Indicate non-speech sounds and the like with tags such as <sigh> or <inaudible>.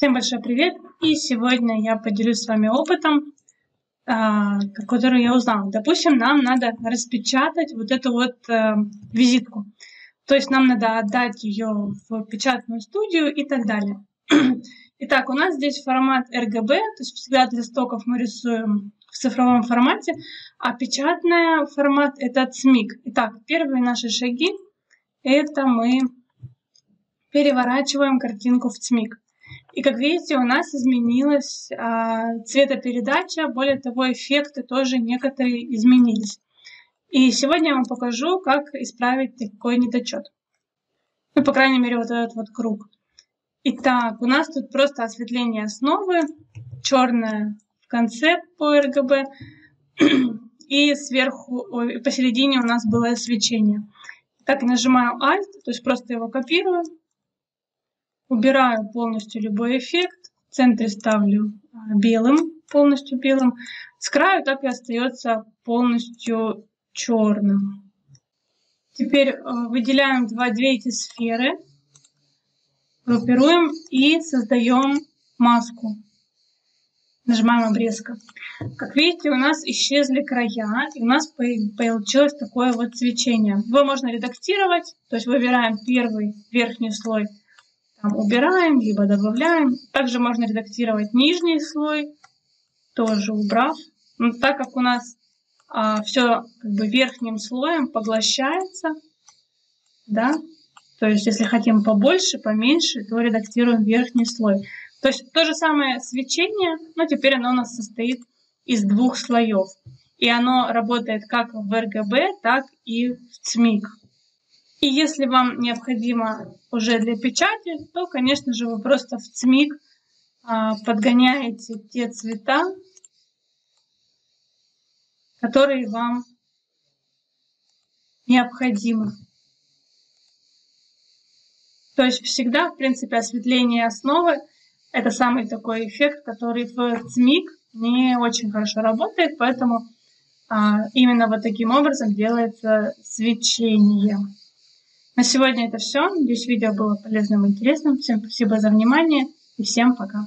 Всем большой привет! И сегодня я поделюсь с вами опытом, а, который я узнала. Допустим, нам надо распечатать вот эту вот э, визитку. То есть нам надо отдать ее в печатную студию и так далее. <clears throat> Итак, у нас здесь формат RGB, то есть всегда для стоков мы рисуем в цифровом формате, а печатный формат это CMYK. Итак, первые наши шаги это мы переворачиваем картинку в CMYK. И как видите, у нас изменилась а, цветопередача, более того, эффекты тоже некоторые изменились. И сегодня я вам покажу, как исправить такой недочет. Ну, по крайней мере, вот этот вот круг. Итак, у нас тут просто осветление основы, черное в конце по RGB, и сверху, посередине у нас было свечение. Так, нажимаю Alt, то есть просто его копирую, Убираю полностью любой эффект. В центре ставлю а, белым, полностью белым. С краю так и остается полностью черным. Теперь э, выделяем два, две эти сферы, группируем и создаем маску. Нажимаем обрезка. Как видите, у нас исчезли края, и у нас получилось такое вот свечение. Его можно редактировать, то есть выбираем первый верхний слой там, убираем, либо добавляем. Также можно редактировать нижний слой, тоже убрав. Но так как у нас а, все как бы верхним слоем поглощается, да, то есть если хотим побольше, поменьше, то редактируем верхний слой. То есть то же самое свечение, но теперь оно у нас состоит из двух слоев. И оно работает как в RGB, так и в CMYK. И если вам необходимо уже для печати, то, конечно же, вы просто в цмик а, подгоняете те цвета, которые вам необходимы. То есть всегда, в принципе, осветление основы – это самый такой эффект, который в цмик не очень хорошо работает, поэтому а, именно вот таким образом делается свечение. На сегодня это все. Надеюсь, видео было полезным и интересным. Всем спасибо за внимание и всем пока.